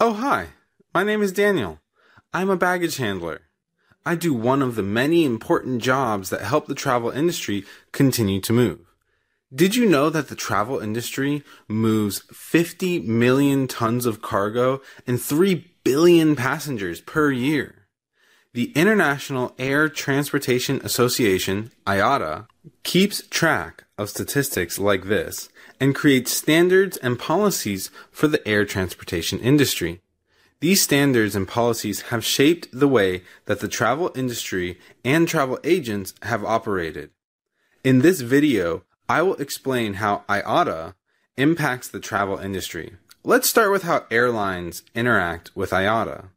Oh, hi. My name is Daniel. I'm a baggage handler. I do one of the many important jobs that help the travel industry continue to move. Did you know that the travel industry moves 50 million tons of cargo and 3 billion passengers per year? The International Air Transportation Association, IATA, keeps track of statistics like this and creates standards and policies for the air transportation industry. These standards and policies have shaped the way that the travel industry and travel agents have operated. In this video, I will explain how IATA impacts the travel industry. Let's start with how airlines interact with IATA.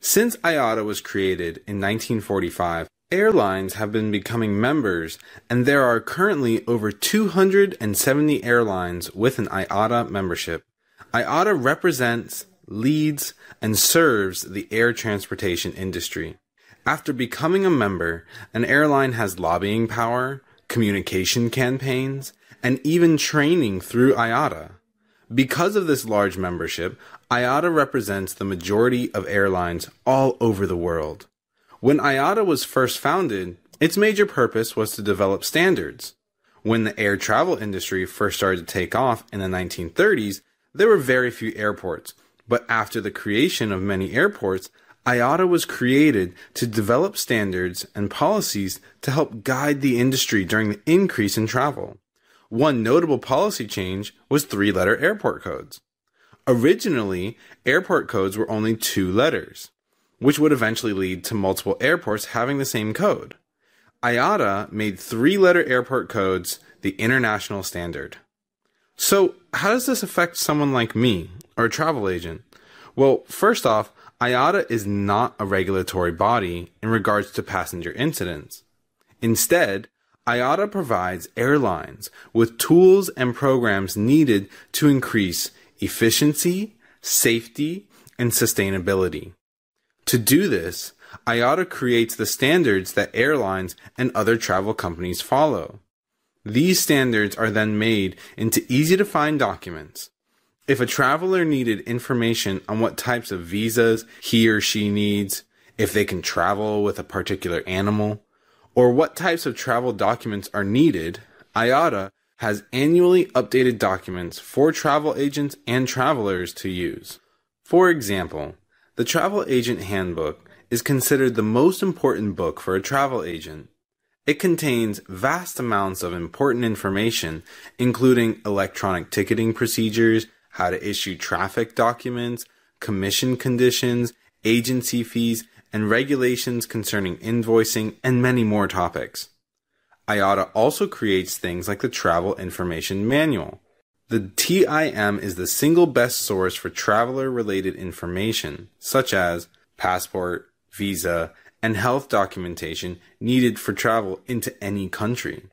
Since IATA was created in 1945, airlines have been becoming members, and there are currently over 270 airlines with an IATA membership. IATA represents, leads, and serves the air transportation industry. After becoming a member, an airline has lobbying power, communication campaigns, and even training through IATA. Because of this large membership, IATA represents the majority of airlines all over the world. When IATA was first founded, its major purpose was to develop standards. When the air travel industry first started to take off in the 1930s, there were very few airports, but after the creation of many airports, IATA was created to develop standards and policies to help guide the industry during the increase in travel. One notable policy change was three letter airport codes. Originally, airport codes were only two letters, which would eventually lead to multiple airports having the same code. IATA made three letter airport codes the international standard. So, how does this affect someone like me, or a travel agent? Well, first off, IATA is not a regulatory body in regards to passenger incidents. Instead, IATA provides airlines with tools and programs needed to increase efficiency, safety, and sustainability. To do this, IATA creates the standards that airlines and other travel companies follow. These standards are then made into easy to find documents. If a traveler needed information on what types of visas he or she needs, if they can travel with a particular animal, or what types of travel documents are needed, IATA has annually updated documents for travel agents and travelers to use. For example, the Travel Agent Handbook is considered the most important book for a travel agent. It contains vast amounts of important information, including electronic ticketing procedures, how to issue traffic documents, commission conditions, agency fees, and regulations concerning invoicing, and many more topics. IATA also creates things like the Travel Information Manual. The TIM is the single best source for traveler related information, such as passport, visa, and health documentation needed for travel into any country.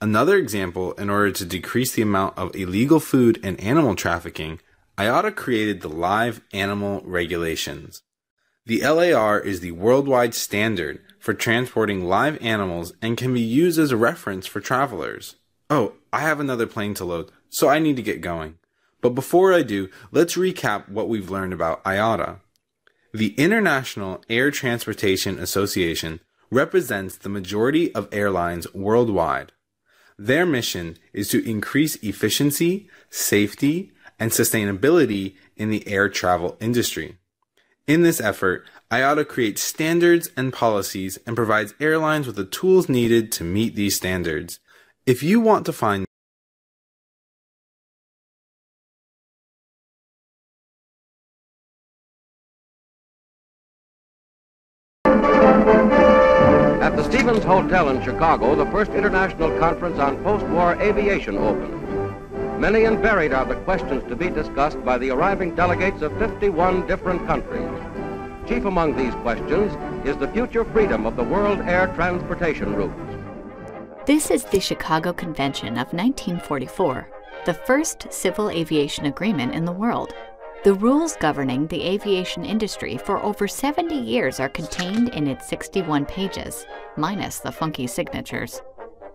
Another example, in order to decrease the amount of illegal food and animal trafficking, IATA created the Live Animal Regulations. The LAR is the worldwide standard for transporting live animals and can be used as a reference for travelers. Oh, I have another plane to load, so I need to get going. But before I do, let's recap what we've learned about IATA. The International Air Transportation Association represents the majority of airlines worldwide. Their mission is to increase efficiency, safety, and sustainability in the air travel industry. In this effort, IATA creates standards and policies and provides airlines with the tools needed to meet these standards. If you want to find The Hotel in Chicago, the first international conference on post-war aviation opened. Many and varied are the questions to be discussed by the arriving delegates of 51 different countries. Chief among these questions is the future freedom of the world air transportation routes. This is the Chicago Convention of 1944, the first civil aviation agreement in the world. The rules governing the aviation industry for over 70 years are contained in its 61 pages, minus the funky signatures.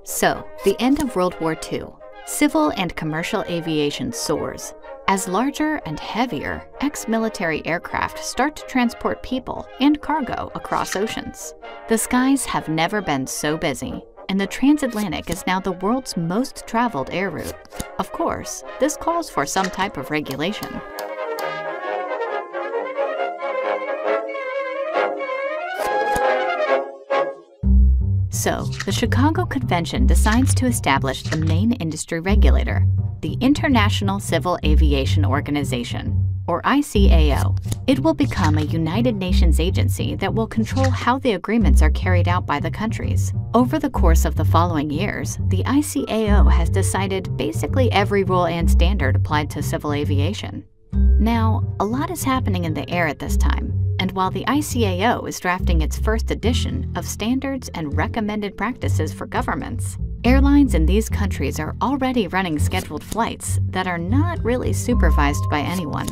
So, the end of World War II. Civil and commercial aviation soars. as larger and heavier ex military aircraft start to transport people and cargo across oceans. The skies have never been so busy, and the transatlantic is now the world's most traveled air route. Of course, this calls for some type of regulation. So, the Chicago Convention decides to establish the main industry regulator, the International Civil Aviation Organization, or ICAO. It will become a United Nations agency that will control how the agreements are carried out by the countries. Over the course of the following years, the ICAO has decided basically every rule and standard applied to civil aviation. Now, a lot is happening in the air at this time, and while the ICAO is drafting its first edition of standards and recommended practices for governments, airlines in these countries are already running scheduled flights that are not really supervised by anyone.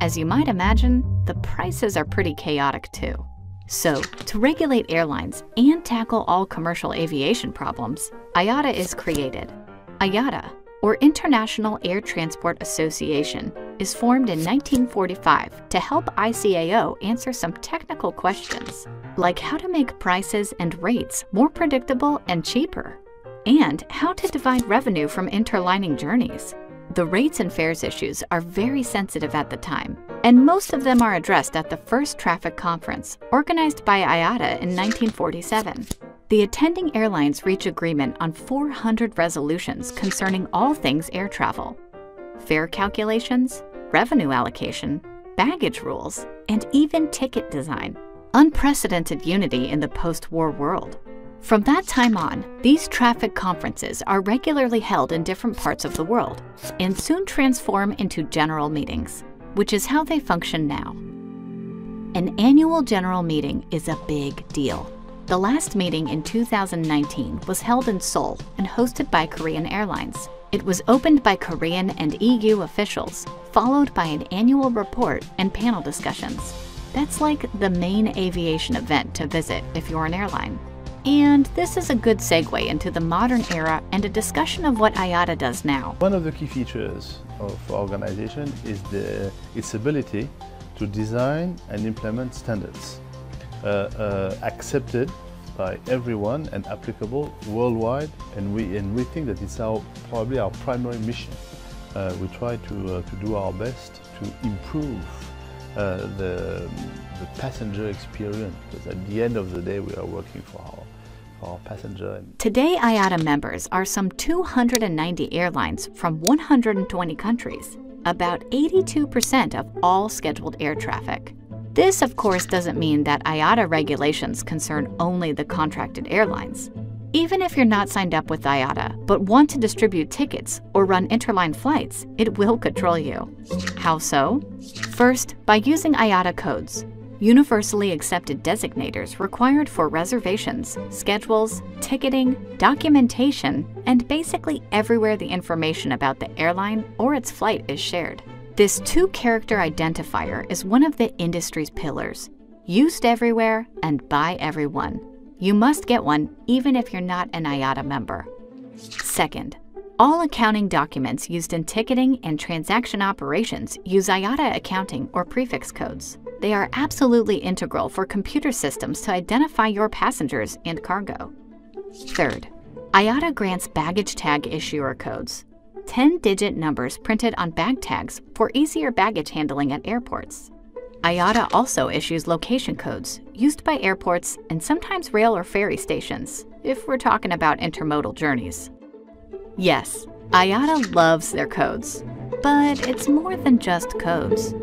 As you might imagine, the prices are pretty chaotic too. So, to regulate airlines and tackle all commercial aviation problems, IATA is created. IATA, or International Air Transport Association, is formed in 1945 to help ICAO answer some technical questions, like how to make prices and rates more predictable and cheaper, and how to divide revenue from interlining journeys. The rates and fares issues are very sensitive at the time, and most of them are addressed at the first traffic conference, organized by IATA in 1947. The attending airlines reach agreement on 400 resolutions concerning all things air travel fare calculations, revenue allocation, baggage rules, and even ticket design. Unprecedented unity in the post war world. From that time on, these traffic conferences are regularly held in different parts of the world and soon transform into general meetings, which is how they function now. An annual general meeting is a big deal. The last meeting in 2019 was held in Seoul and hosted by Korean Airlines. It was opened by Korean and EU officials, followed by an annual report and panel discussions. That's like the main aviation event to visit if you're an airline. And this is a good segue into the modern era and a discussion of what IATA does now. One of the key features of organization is the, its ability to design and implement standards accepted by everyone and applicable worldwide and we, and we think that it's our, probably our primary mission. Uh, we try to, uh, to do our best to improve uh, the, the passenger experience because at the end of the day we are working for our for our passenger. Today, IATA members are some 290 airlines from 120 countries, about 82% of all scheduled air traffic. This, of course, doesn't mean that IATA regulations concern only the contracted airlines. Even if you're not signed up with IATA but want to distribute tickets or run interline flights, it will control you. How so? First, by using IATA codes, universally accepted designators required for reservations, schedules, ticketing, documentation, and basically everywhere the information about the airline or its flight is shared. This two character identifier is one of the industry's pillars, used everywhere and by everyone. You must get one even if you're not an IATA member. Second, all accounting documents used in ticketing and transaction operations use IATA accounting or prefix codes. They are absolutely integral for computer systems to identify your passengers and cargo. Third, IATA grants baggage tag issuer codes, 10 digit numbers printed on bag tags for easier baggage handling at airports. IATA also issues location codes used by airports and sometimes rail or ferry stations, if we're talking about intermodal journeys. Yes, IATA loves their codes, but it's more than just codes.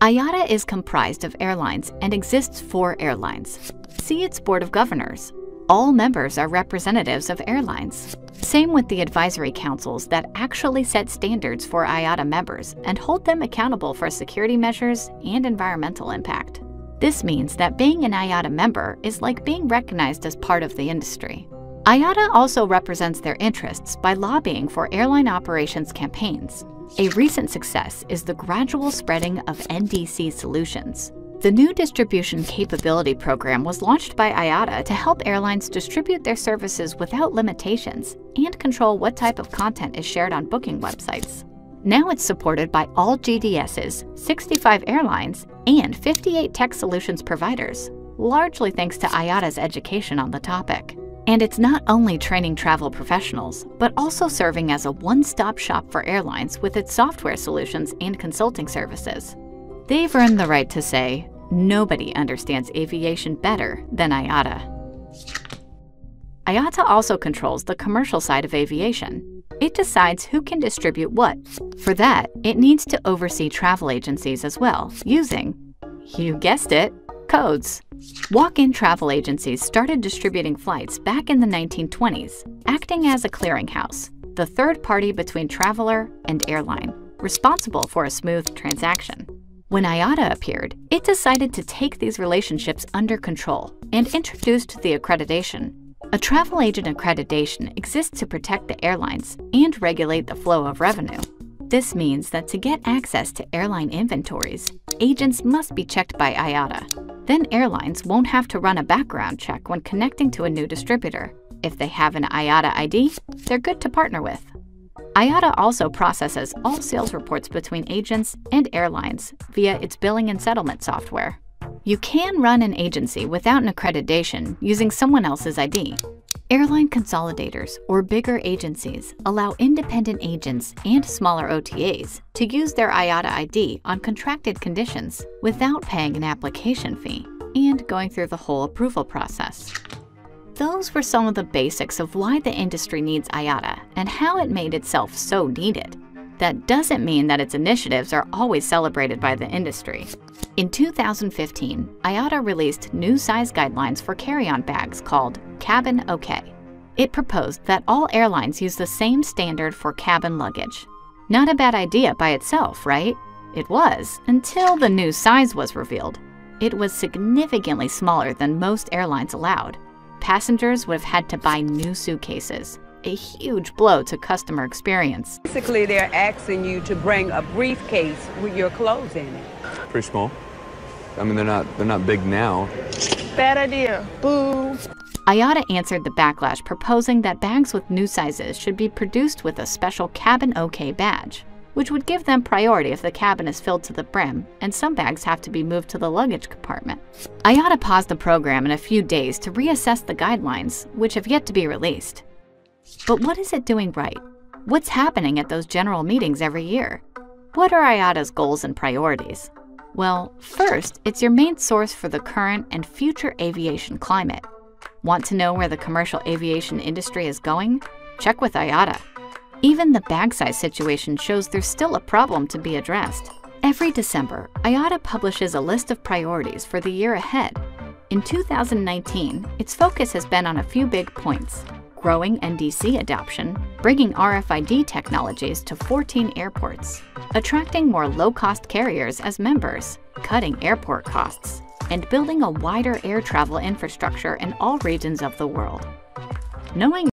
IATA is comprised of airlines and exists for airlines. See its Board of Governors. All members are representatives of airlines. Same with the advisory councils that actually set standards for IATA members and hold them accountable for security measures and environmental impact. This means that being an IATA member is like being recognized as part of the industry. IATA also represents their interests by lobbying for airline operations campaigns. A recent success is the gradual spreading of NDC solutions. The new distribution capability program was launched by IATA to help airlines distribute their services without limitations and control what type of content is shared on booking websites. Now it's supported by all GDS's, 65 airlines, and 58 tech solutions providers, largely thanks to IATA's education on the topic. And it's not only training travel professionals, but also serving as a one stop shop for airlines with its software solutions and consulting services. They've earned the right to say, nobody understands aviation better than IATA. IATA also controls the commercial side of aviation. It decides who can distribute what. For that, it needs to oversee travel agencies as well, using, you guessed it, codes. Walk-in travel agencies started distributing flights back in the 1920s, acting as a clearinghouse, the third party between traveler and airline, responsible for a smooth transaction. When IATA appeared, it decided to take these relationships under control and introduced the accreditation. A travel agent accreditation exists to protect the airlines and regulate the flow of revenue. This means that to get access to airline inventories, agents must be checked by IATA. Then airlines won't have to run a background check when connecting to a new distributor. If they have an IATA ID, they're good to partner with. IATA also processes all sales reports between agents and airlines via its billing and settlement software. You can run an agency without an accreditation using someone else's ID, Airline consolidators, or bigger agencies, allow independent agents and smaller OTAs to use their IATA ID on contracted conditions without paying an application fee and going through the whole approval process. Those were some of the basics of why the industry needs IATA and how it made itself so needed. That doesn't mean that its initiatives are always celebrated by the industry. In 2015, IATA released new size guidelines for carry-on bags called Cabin OK. It proposed that all airlines use the same standard for cabin luggage. Not a bad idea by itself, right? It was, until the new size was revealed. It was significantly smaller than most airlines allowed. Passengers would have had to buy new suitcases, a huge blow to customer experience. Basically, they're asking you to bring a briefcase with your clothes in it. Pretty small. I mean, they're not they're not big now. Bad idea. Boo. IATA answered the backlash proposing that bags with new sizes should be produced with a special Cabin OK badge, which would give them priority if the cabin is filled to the brim and some bags have to be moved to the luggage compartment. IATA paused the program in a few days to reassess the guidelines, which have yet to be released. But what is it doing right? What's happening at those general meetings every year? What are IATA's goals and priorities? Well, first, it's your main source for the current and future aviation climate. Want to know where the commercial aviation industry is going? Check with IATA. Even the bag size situation shows there's still a problem to be addressed. Every December, IATA publishes a list of priorities for the year ahead. In 2019, its focus has been on a few big points growing NDC adoption, bringing RFID technologies to 14 airports, attracting more low-cost carriers as members, cutting airport costs, and building a wider air travel infrastructure in all regions of the world. Knowing